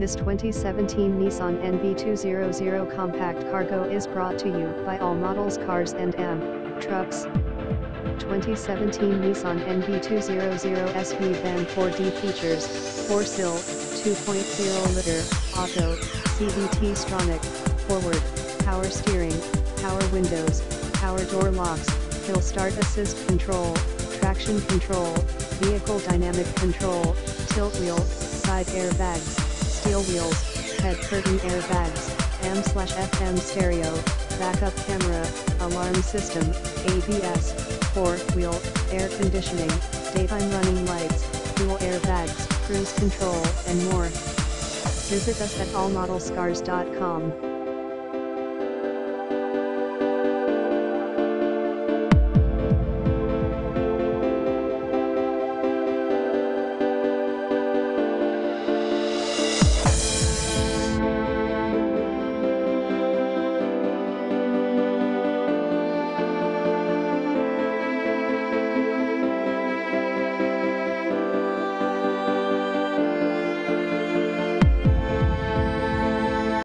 This 2017 Nissan NV200 compact cargo is brought to you by All Models Cars and M Trucks. 2017 Nissan NV200 SV Van 4D features 4-sill, 2.0 liter, auto, CVT Xtronic, forward, power steering, power windows, power door locks, hill start assist control, traction control, vehicle dynamic control, tilt wheel, side airbags, steel wheels, head curtain airbags, AM/FM stereo, backup camera, alarm system, ABS, four-wheel, air conditioning, daytime running lights, dual airbags, cruise control, and more. Visit us at allmodelscars.com.